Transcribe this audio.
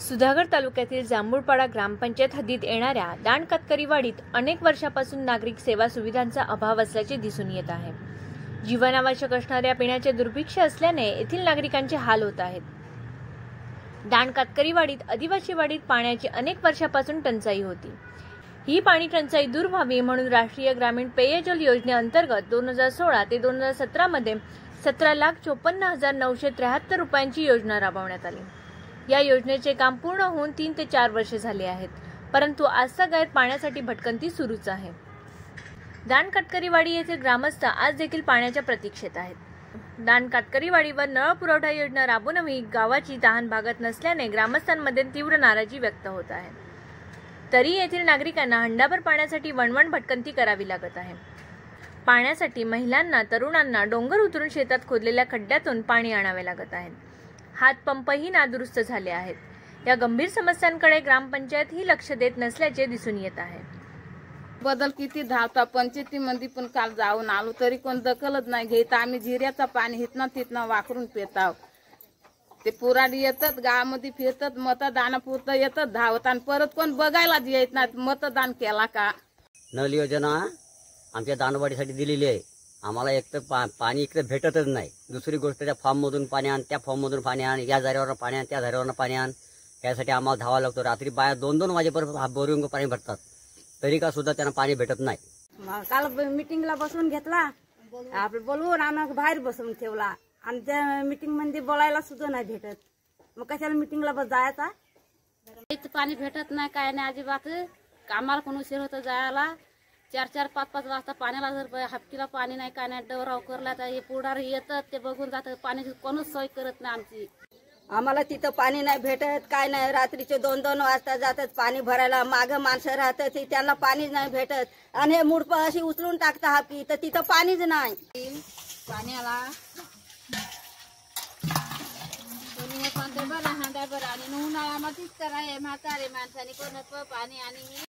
सुधागड तालुक्यातील जांभूळपाडा ग्रामपंचायत हद्दीत येणाऱ्या दाणकातकरीवाडीत अनेक वर्षापासून नागरिक सेवा सुविधांचा अभाव असल्याचे दिसून येत आहे. जीवनावश्यक असणाऱ्या पिण्याचे दुर्भिक्ष असल्याने येथील नागरिकांचे हाल होत आहेत. दांड आदिवासी आदिवासीवाडीत पाण्याची अनेक वर्षापासून टंचाई होती. ही पाणी टंचाई दूर व्हावी म्हणून राष्ट्रीय ग्रामीण पेयजल योजनेअंतर्गत दोन हजार सोळा ते दोन हजार सतरामध्ये सतरा लाख चोपन्न हजार नऊशे त्र्याहत्तर रुपयांची योजना राबवण्यात आली. या योजनेचे काम पूर्ण होऊन तीन ते चार वर्षे झाले आहेत. परंतु आजचा गायत पाण्यासाठी भटकंती सुरूच आहे. दान काटकरीवाडी येथील ग्रामस्थ आज देखील पाण्याच्या प्रतीक्षेत आहेत. दान काटकरीवाडीवर नळ पुरवठा योजना राबूनही गावाची तहान भागत नसल्याने ग्रामस्थांमध्ये तीव्र नाराजी व्यक्त होत आहे. तरी येथील नागरिकांना हंडाभर पाण्यासाठी वणवण भटकंती करावी लागत आहे. पाण्यासाठी महिलांना तरुणांना डोंगर उतरून शेतात खोदलेल्या खड्ड्यातून पाणी आणावे लागत आहे. हातपंपही नादुरुस्त झाले आहेत. या गंभीर समस्यांकडे ग्रामपंचायत ही लक्ष देत नसल्याचे दिसून येत आहे. बदल किती धावता पंचायतीमध्ये पण काल जाऊन आलो तरी कोण दखलच नाही घेत. आम्ही जिऱ्याचं पाणी हिथनं तिथनं वाकरून पिताव. ते पुराडी येतात गावामध्ये फिरतात मतदानापुरतं येतात धावत आणि परत कोण बघायलाच येत नाही मतदान केला का? नल योजना आमच्या दानवाडीसाठी दिलेली आहे. आम्हाला एक तर पा पाणी इकडे भेटतच नाही. दुसरी गोष्ट त्या फॉर्ममधून पाणी आण त्या फॉर्ममधून पाणी आण या झाऱ्यावरनं पाणी आण त्या झाऱ्यावरनं पाणी आण. यासाठी आम्हाला धावावं लागतो. रात्री बाया दोन दोन वाजेपर्यंत बोरिंग पाणी भरतात. तरी का सुद्धा त्यांना पाणी भेटत नाही. काल मिटिंगला बसवून घेतला. आपलं बोलवून आणि बाहेर बसवून ठेवला. आणि त्या मिटिंगमध्ये बोलायला सुद्धा नाही भेटत. मग कशाला मिटिंगला बस जायचा? इथं पाणी भेटत नाही काय नाही अजिबात. कामाला पण उशीर होतो जायला. चार चार पाच पाच वाजता पाण्याला जर हपकीला पाणी नाही काय नाही डवराव करला तर हे पुढारी येतात ते बघून जातात पाण्याची कोणच सोय करत नाही आमची. आम्हाला तिथं पाणी नाही भेटत काय नाही. रात्रीचे दोन दोन वाजता जातात पाणी भरायला. माग माणसं राहतात ती त्यांना पाणीच नाही भेटत. आणि हे मुडप अशी उचलून टाकता हापी तर तिथं पाणीच नाही. पाण्याला. बरं हांड्या बरं. आणि उन्हाळ्यामध्येच कराय म्हातारे माणसाने कोण पाणी आणि